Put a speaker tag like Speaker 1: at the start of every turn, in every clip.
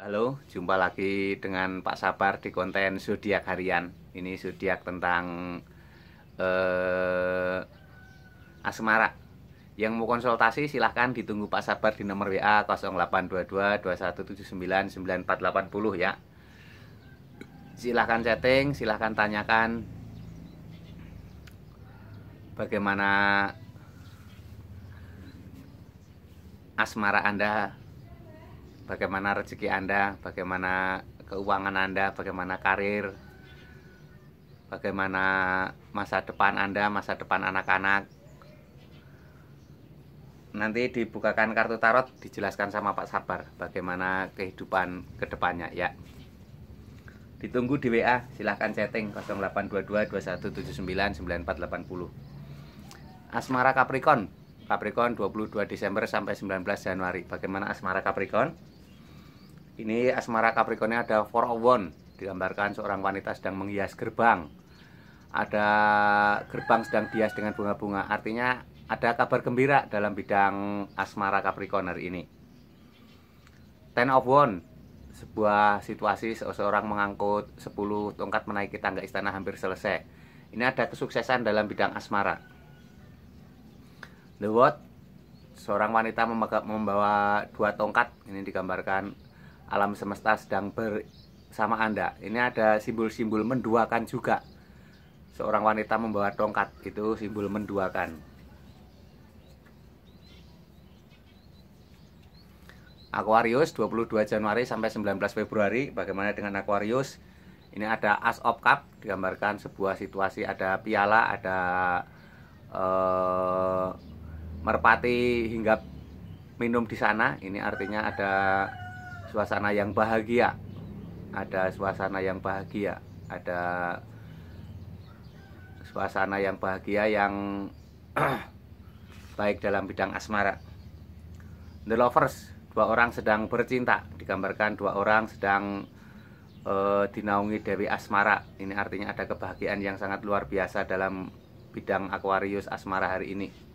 Speaker 1: Halo, jumpa lagi dengan Pak Sabar di konten zodiak harian. Ini zodiak tentang eh, asmara. Yang mau konsultasi silahkan ditunggu Pak Sabar di nomor WA 0822 2179 9480 ya. Silahkan chatting, silahkan tanyakan bagaimana asmara Anda bagaimana rezeki Anda, bagaimana keuangan Anda, bagaimana karir, bagaimana masa depan Anda, masa depan anak-anak. Nanti dibukakan kartu tarot, dijelaskan sama Pak Sabar bagaimana kehidupan ke depannya ya. Ditunggu di WA, silahkan chatting 0822 2179 9480. Asmara Capricorn, Capricorn 22 Desember sampai 19 Januari. Bagaimana asmara Capricorn? Ini asmara Capricornnya ada four of one, digambarkan seorang wanita sedang menghias gerbang. Ada gerbang sedang dihias dengan bunga-bunga, artinya ada kabar gembira dalam bidang asmara Capricorn hari ini. Ten of one, sebuah situasi seseorang mengangkut 10 tongkat menaiki tangga istana hampir selesai. Ini ada kesuksesan dalam bidang asmara. The What, seorang wanita membawa dua tongkat, ini digambarkan alam semesta sedang bersama Anda. Ini ada simbol-simbol menduakan juga. Seorang wanita membawa tongkat itu simbol menduakan. Aquarius 22 Januari sampai 19 Februari. Bagaimana dengan Aquarius? Ini ada As of Cup digambarkan sebuah situasi ada piala, ada uh, merpati hingga minum di sana. Ini artinya ada suasana yang bahagia. Ada suasana yang bahagia ada suasana yang bahagia yang baik dalam bidang asmara. The lovers dua orang sedang bercinta digambarkan dua orang sedang uh, dinaungi Dewi Asmara. Ini artinya ada kebahagiaan yang sangat luar biasa dalam bidang Aquarius Asmara hari ini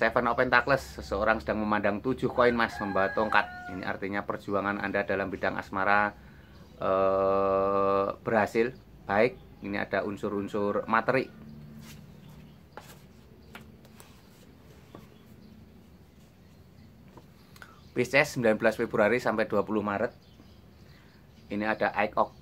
Speaker 1: Seven of Pentacles, seseorang sedang memandang tujuh koin mas membawa tongkat. Ini artinya perjuangan Anda dalam bidang asmara eh, berhasil, baik. Ini ada unsur-unsur materi. Pisces 19 Februari sampai 20 Maret. Ini ada Ike of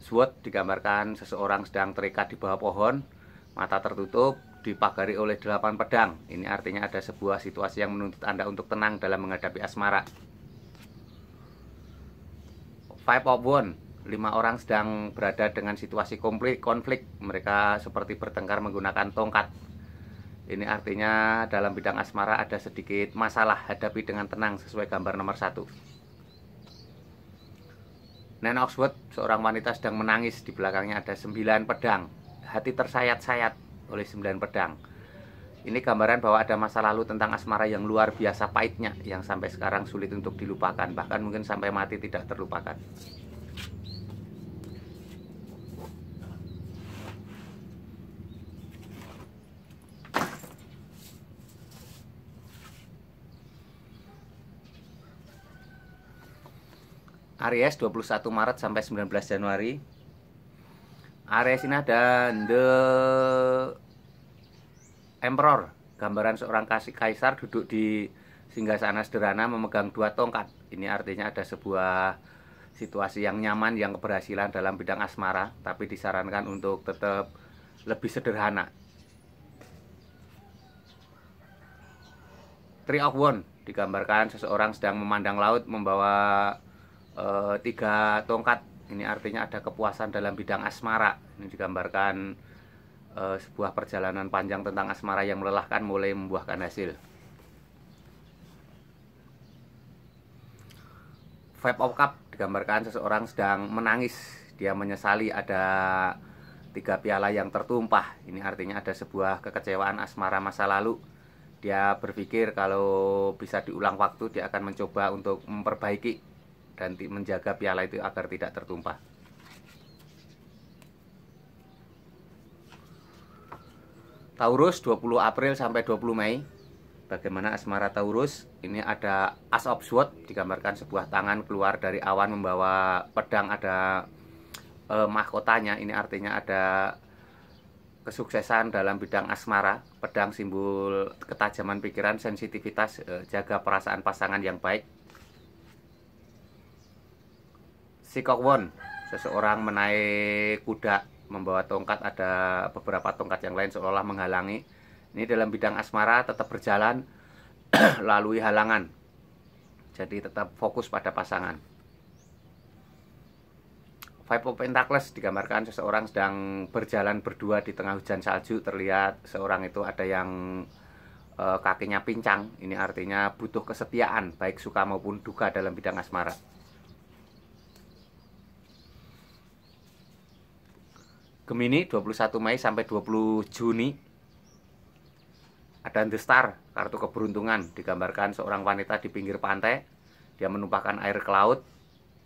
Speaker 1: Sword digambarkan seseorang sedang terikat di bawah pohon, mata tertutup, dipagari oleh delapan pedang. Ini artinya ada sebuah situasi yang menuntut Anda untuk tenang dalam menghadapi asmara. Five of One, lima orang sedang berada dengan situasi konflik, konflik. Mereka seperti bertengkar menggunakan tongkat. Ini artinya dalam bidang asmara ada sedikit masalah hadapi dengan tenang sesuai gambar nomor satu. Nen Oxford, seorang wanita sedang menangis di belakangnya ada sembilan pedang. Hati tersayat-sayat, oleh sembilan pedang. Ini gambaran bahwa ada masa lalu tentang asmara yang luar biasa pahitnya yang sampai sekarang sulit untuk dilupakan, bahkan mungkin sampai mati tidak terlupakan. Aries 21 Maret sampai 19 Januari Aries ini ada The Emperor. Gambaran seorang kasih kaisar duduk di singgasana sederhana memegang dua tongkat. Ini artinya ada sebuah situasi yang nyaman yang keberhasilan dalam bidang asmara tapi disarankan untuk tetap lebih sederhana. Three of One digambarkan seseorang sedang memandang laut membawa e, tiga tongkat ini artinya ada kepuasan dalam bidang asmara. Ini digambarkan e, sebuah perjalanan panjang tentang asmara yang melelahkan mulai membuahkan hasil. Five of Cup digambarkan seseorang sedang menangis. Dia menyesali ada tiga piala yang tertumpah. Ini artinya ada sebuah kekecewaan asmara masa lalu. Dia berpikir kalau bisa diulang waktu dia akan mencoba untuk memperbaiki dan menjaga piala itu agar tidak tertumpah. Taurus 20 April sampai 20 Mei. bagaimana asmara Taurus ini ada As of Sword digambarkan sebuah tangan keluar dari awan membawa pedang ada eh, mahkotanya ini artinya ada kesuksesan dalam bidang asmara pedang simbol ketajaman pikiran sensitivitas eh, jaga perasaan pasangan yang baik Won seseorang menaik kuda membawa tongkat ada beberapa tongkat yang lain seolah menghalangi. Ini dalam bidang asmara tetap berjalan lalui halangan. Jadi tetap fokus pada pasangan. Five of Pentacles digambarkan seseorang sedang berjalan berdua di tengah hujan salju. Terlihat seorang itu ada yang e, kakinya pincang. Ini artinya butuh kesetiaan baik suka maupun duka dalam bidang asmara Gemini 21 Mei sampai 20 Juni. Ada The Star kartu keberuntungan. Digambarkan seorang wanita di pinggir pantai. Dia menumpahkan air ke laut.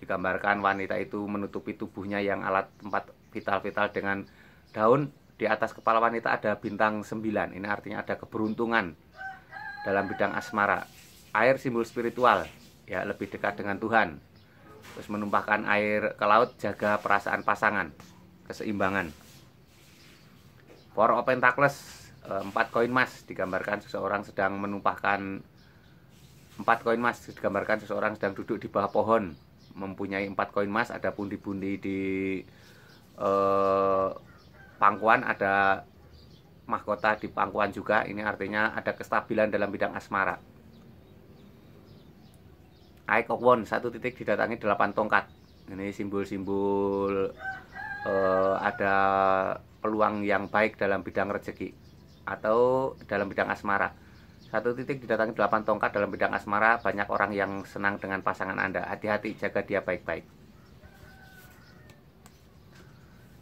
Speaker 1: Digambarkan wanita itu menutupi tubuhnya yang alat tempat vital-vital dengan daun. Di atas kepala wanita ada bintang 9 ini artinya ada keberuntungan dalam bidang asmara. Air simbol spiritual ya lebih dekat dengan Tuhan. Terus menumpahkan air ke laut jaga perasaan pasangan keseimbangan. Four of Pentacles, eh, empat koin emas digambarkan seseorang sedang menumpahkan empat koin emas digambarkan seseorang sedang duduk di bawah pohon mempunyai empat koin emas ada pundi-pundi di eh, pangkuan ada mahkota di pangkuan juga. Ini artinya ada kestabilan dalam bidang asmara. One satu titik didatangi delapan tongkat. Ini simbol-simbol uh, ada peluang yang baik dalam bidang rezeki atau dalam bidang asmara. Satu titik didatangi delapan tongkat dalam bidang asmara, banyak orang yang senang dengan pasangan Anda. Hati-hati, jaga dia baik-baik.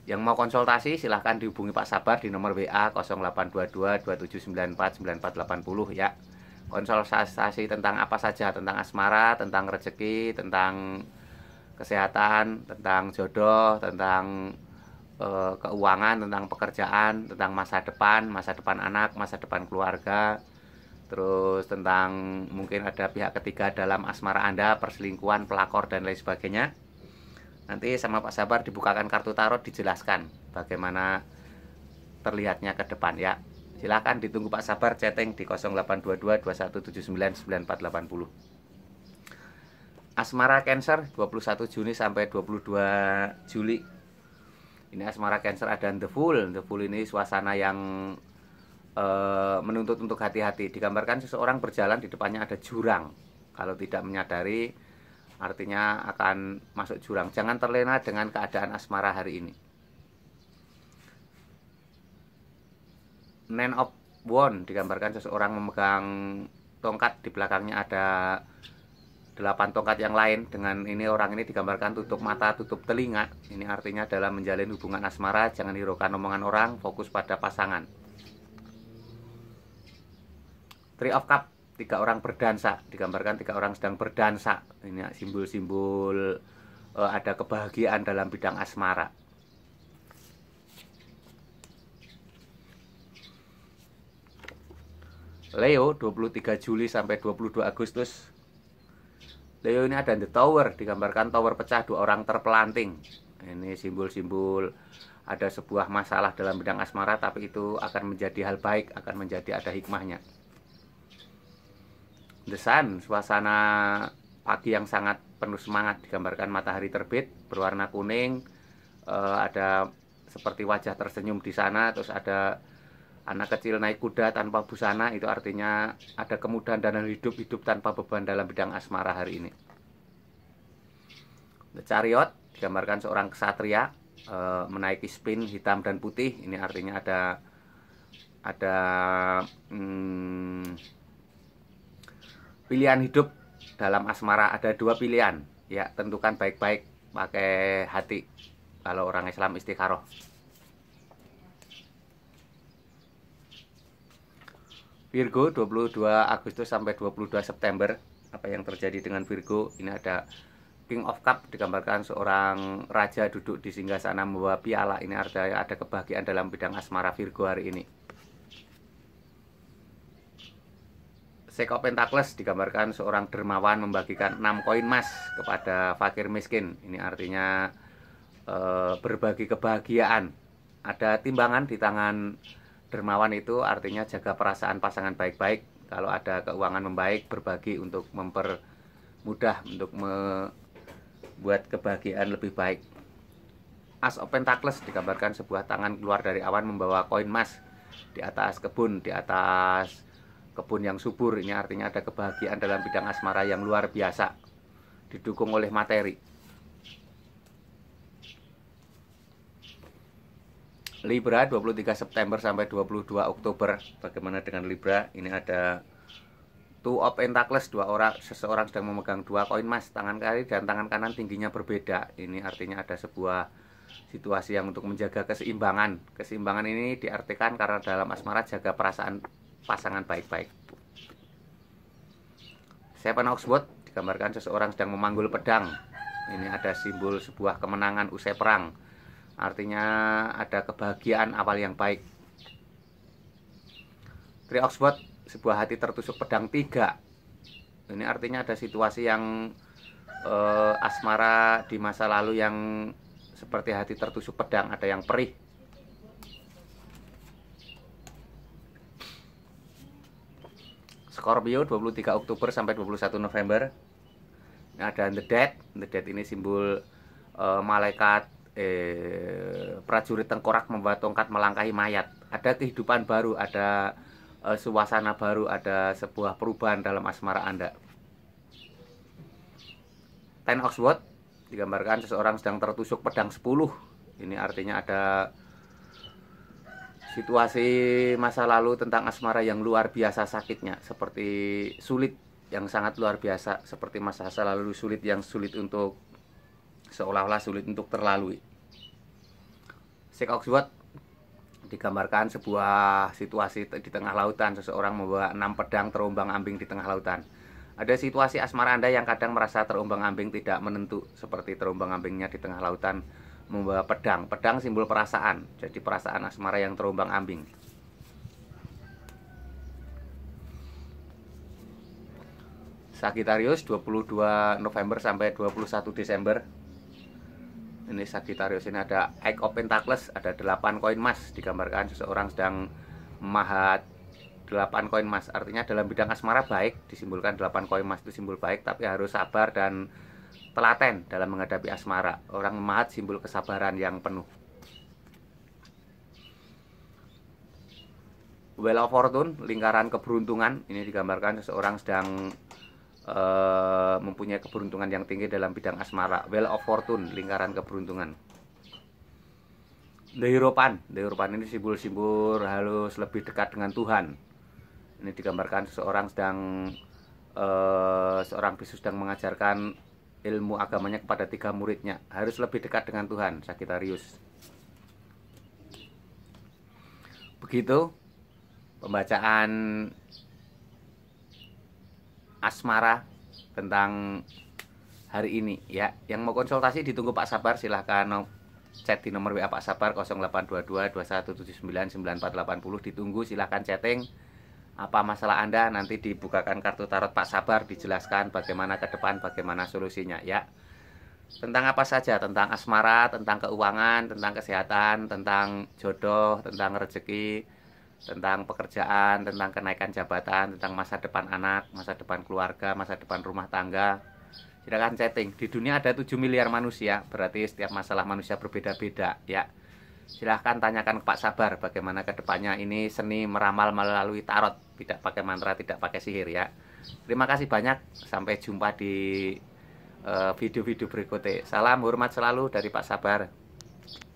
Speaker 1: Yang mau konsultasi silahkan dihubungi Pak Sabar di nomor WA 0822 2794 9480 ya. Konsultasi tentang apa saja, tentang asmara, tentang rezeki, tentang kesehatan, tentang jodoh, tentang e, keuangan, tentang pekerjaan, tentang masa depan, masa depan anak, masa depan keluarga, terus tentang mungkin ada pihak ketiga dalam asmara Anda, perselingkuhan, pelakor dan lain sebagainya. Nanti sama Pak Sabar dibukakan kartu tarot dijelaskan bagaimana terlihatnya ke depan ya. Silahkan ditunggu Pak Sabar chatting di 0822 2179 9480. Asmara Cancer 21 Juni sampai 22 Juli. Ini Asmara Cancer ada The Full. The Full ini suasana yang e, menuntut untuk hati-hati. Digambarkan seseorang berjalan di depannya ada jurang. Kalau tidak menyadari artinya akan masuk jurang. Jangan terlena dengan keadaan asmara hari ini. Nine of One digambarkan seseorang memegang tongkat di belakangnya ada delapan tongkat yang lain dengan ini orang ini digambarkan tutup mata tutup telinga. Ini artinya dalam menjalin hubungan asmara jangan hiraukan omongan orang fokus pada pasangan. Three of Cup tiga orang berdansa digambarkan tiga orang sedang berdansa. Ini simbol-simbol uh, ada kebahagiaan dalam bidang asmara. Leo 23 Juli sampai 22 Agustus Leo ini ada the tower, digambarkan tower pecah dua orang terpelanting. Ini simbol-simbol ada sebuah masalah dalam bidang asmara tapi itu akan menjadi hal baik, akan menjadi ada hikmahnya. The Sun, suasana pagi yang sangat penuh semangat digambarkan matahari terbit berwarna kuning, eh, ada seperti wajah tersenyum di sana, terus ada anak kecil naik kuda tanpa busana itu artinya ada kemudahan dalam hidup hidup tanpa beban dalam bidang asmara hari ini. The Chariot digambarkan seorang kesatria e, menaiki spin hitam dan putih. Ini artinya ada ada hmm, pilihan hidup dalam asmara. Ada dua pilihan. Ya tentukan baik-baik pakai hati. Kalau orang Islam istikharoh Virgo 22 Agustus sampai 22 September apa yang terjadi dengan Virgo ini ada King of Cup digambarkan seorang raja duduk di singgah sana membawa piala ini ada ada kebahagiaan dalam bidang asmara Virgo hari ini Seko Pentakles digambarkan seorang dermawan membagikan 6 koin emas kepada fakir miskin. Ini artinya e, berbagi kebahagiaan. Ada timbangan di tangan dermawan itu artinya jaga perasaan pasangan baik-baik. Kalau ada keuangan membaik, berbagi untuk mempermudah untuk membuat kebahagiaan lebih baik. As of Pentacles digambarkan sebuah tangan keluar dari awan membawa koin emas di atas kebun, di atas kebun yang subur ini artinya ada kebahagiaan dalam bidang asmara yang luar biasa didukung oleh materi Libra 23 September sampai 22 Oktober bagaimana dengan Libra ini ada Two of Pentacles dua orang seseorang sedang memegang dua koin emas tangan kiri dan tangan kanan tingginya berbeda ini artinya ada sebuah situasi yang untuk menjaga keseimbangan keseimbangan ini diartikan karena dalam asmara jaga perasaan pasangan baik-baik. Seven Oxford digambarkan seseorang sedang memanggul pedang. Ini ada simbol sebuah kemenangan usai perang. Artinya ada kebahagiaan awal yang baik. Three Oxford sebuah hati tertusuk pedang tiga. Ini artinya ada situasi yang eh, asmara di masa lalu yang seperti hati tertusuk pedang, ada yang perih, Scorpio 23 Oktober sampai 21 November. Ini ada The Dead. The Dead ini simbol uh, malaikat eh, prajurit tengkorak membawa tongkat melangkahi mayat. Ada kehidupan baru, ada uh, suasana baru, ada sebuah perubahan dalam asmara Anda. Ten Oxford digambarkan seseorang sedang tertusuk pedang 10. Ini artinya ada situasi masa lalu tentang asmara yang luar biasa sakitnya seperti sulit yang sangat luar biasa seperti masa lalu sulit yang sulit untuk seolah-olah sulit untuk terlalui Sek Oxford digambarkan sebuah situasi di tengah lautan seseorang membawa enam pedang terombang ambing di tengah lautan ada situasi asmara Anda yang kadang merasa terombang ambing tidak menentu seperti terombang ambingnya di tengah lautan membawa pedang. Pedang simbol perasaan, jadi perasaan asmara yang terombang ambing. Sagittarius 22 November sampai 21 Desember. Ini Sagittarius ini ada Eight of Pentacles, ada 8 koin emas digambarkan seseorang sedang memahat 8 koin emas. Artinya dalam bidang asmara baik, disimbolkan 8 koin emas itu simbol baik tapi harus sabar dan telaten dalam menghadapi asmara. Orang memahat simbol kesabaran yang penuh. Well of Fortune, lingkaran keberuntungan. Ini digambarkan seseorang sedang uh, mempunyai keberuntungan yang tinggi dalam bidang asmara. Well of Fortune, lingkaran keberuntungan. Dehiropan, Dehiropan ini simbol-simbol halus lebih dekat dengan Tuhan. Ini digambarkan seseorang sedang uh, seorang bisu sedang mengajarkan ilmu agamanya kepada tiga muridnya harus lebih dekat dengan Tuhan Sagittarius begitu pembacaan asmara tentang hari ini ya. Yang mau konsultasi ditunggu Pak Sabar silahkan chat di nomor WA Pak Sabar 0822 2179 9480 ditunggu silahkan chatting. Apa masalah Anda? Nanti dibukakan kartu tarot Pak Sabar dijelaskan bagaimana ke depan bagaimana solusinya ya. Tentang apa saja? Tentang asmara tentang keuangan tentang kesehatan tentang jodoh tentang rezeki tentang pekerjaan tentang kenaikan jabatan tentang masa depan anak masa depan keluarga masa depan rumah tangga. Silakan chatting di dunia ada 7 miliar manusia berarti setiap masalah manusia berbeda-beda ya. Silahkan tanyakan ke Pak Sabar bagaimana ke depannya ini seni meramal melalui tarot. Tidak pakai mantra tidak pakai sihir ya. Terima kasih banyak. Sampai jumpa di eh, video-video berikutnya. Salam hormat selalu dari Pak Sabar